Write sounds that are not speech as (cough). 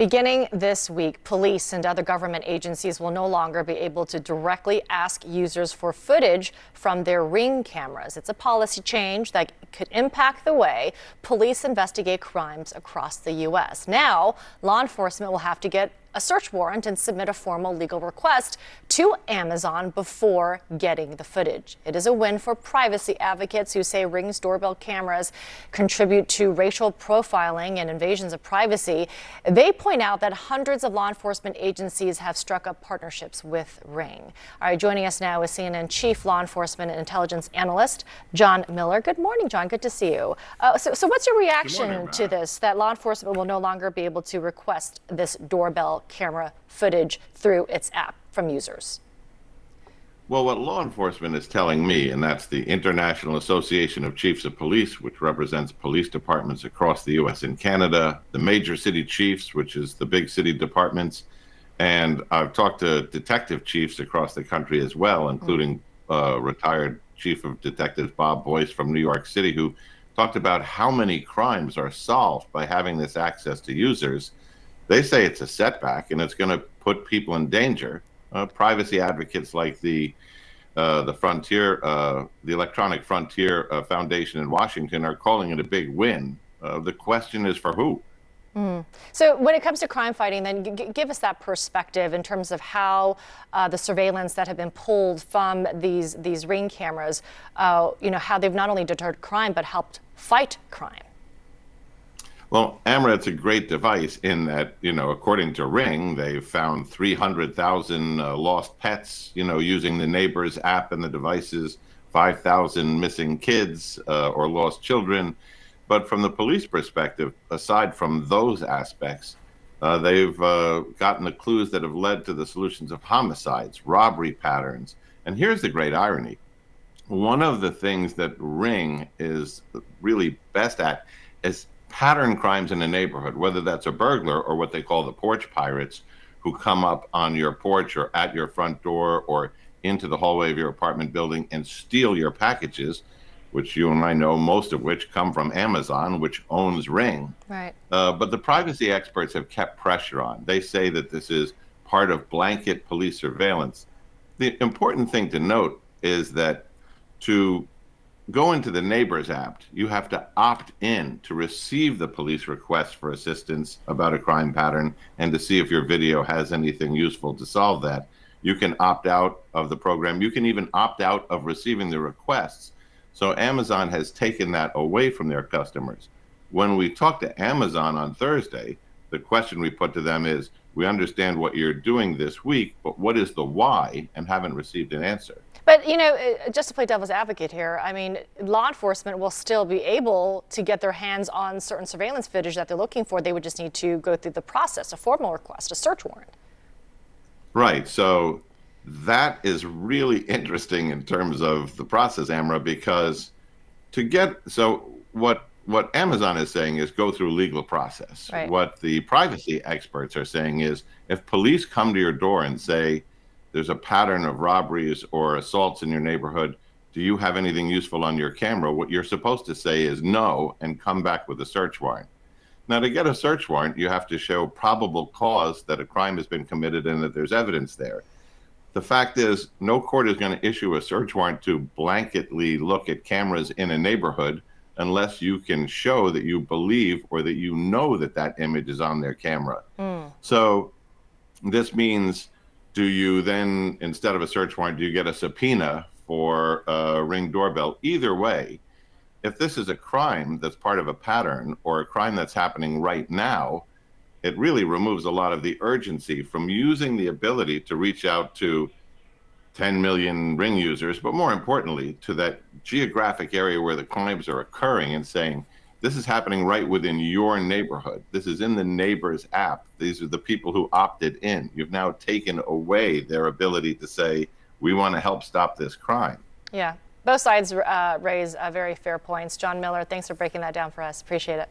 Beginning this week, police and other government agencies will no longer be able to directly ask users for footage from their ring cameras. It's a policy change that could impact the way police investigate crimes across the U.S. Now, law enforcement will have to get a search warrant and submit a formal legal request to Amazon before getting the footage. It is a win for privacy advocates who say Ring's doorbell cameras contribute to racial profiling and invasions of privacy. They point out that hundreds of law enforcement agencies have struck up partnerships with Ring. All right, joining us now is CNN Chief Law Enforcement and Intelligence Analyst John Miller. Good morning, John. Good to see you. Uh, so, so, what's your reaction morning, to this that law enforcement will no longer be able to request this doorbell camera footage through its app from users? Well, what law enforcement is telling me, and that's the International Association of Chiefs of Police, which represents police departments across the U.S. and Canada, the major city chiefs, which is the big city departments, and I've talked to detective chiefs across the country as well, including uh, retired Chief of Detectives Bob Boyce from New York City, who talked about how many crimes are solved by having this access to users they say it's a setback and it's going to put people in danger. Uh, privacy advocates like the uh, the Frontier, uh, the Electronic Frontier uh, Foundation in Washington are calling it a big win. Uh, the question is for who? Mm. So, when it comes to crime fighting, then give us that perspective in terms of how uh, the surveillance that have been pulled from these these ring cameras, uh, you know, how they've not only deterred crime but helped fight crime. Well, AMRAD's a great device in that, you know, according to Ring, they've found 300,000 uh, lost pets, you know, using the Neighbors app and the devices, 5,000 missing kids uh, or lost children. But from the police perspective, aside from those aspects, uh, they've uh, gotten the clues that have led to the solutions of homicides, robbery patterns. And here's the great irony. One of the things that Ring is really best at is pattern crimes in a neighborhood, whether that's a burglar or what they call the porch pirates, who come up on your porch or at your front door or into the hallway of your apartment building and steal your packages, which you and I know most of which come from Amazon, which owns Ring. Right. Uh, but the privacy experts have kept pressure on. They say that this is part of blanket police surveillance. The important thing to note is that to go into the Neighbors app, you have to opt in to receive the police request for assistance about a crime pattern and to see if your video has anything useful to solve that. You can opt out of the program. You can even opt out of receiving the requests. So Amazon has taken that away from their customers. When we talked to Amazon on Thursday, the question we put to them is we understand what you're doing this week, but what is the why? And haven't received an answer. But, you know, uh, just to play devil's advocate here, I mean, law enforcement will still be able to get their hands on certain surveillance footage that they're looking for. They would just need to go through the process, a formal request, a search warrant. Right. So that is really (laughs) interesting in terms of the process, Amara, because to get so what what Amazon is saying is go through legal process. Right. What the privacy experts are saying is if police come to your door and say there's a pattern of robberies or assaults in your neighborhood, do you have anything useful on your camera? What you're supposed to say is no and come back with a search warrant. Now, to get a search warrant, you have to show probable cause that a crime has been committed and that there's evidence there. The fact is, no court is going to issue a search warrant to blanketly look at cameras in a neighborhood unless you can show that you believe or that you know that that image is on their camera. Mm. So this means do you then, instead of a search warrant, do you get a subpoena for a ring doorbell? Either way, if this is a crime that's part of a pattern or a crime that's happening right now, it really removes a lot of the urgency from using the ability to reach out to 10 million ring users, but more importantly, to that geographic area where the crimes are occurring and saying, this is happening right within your neighborhood. This is in the neighbors app. These are the people who opted in. You've now taken away their ability to say, we want to help stop this crime. Yeah. Both sides uh, raise uh, very fair points. John Miller, thanks for breaking that down for us. Appreciate it.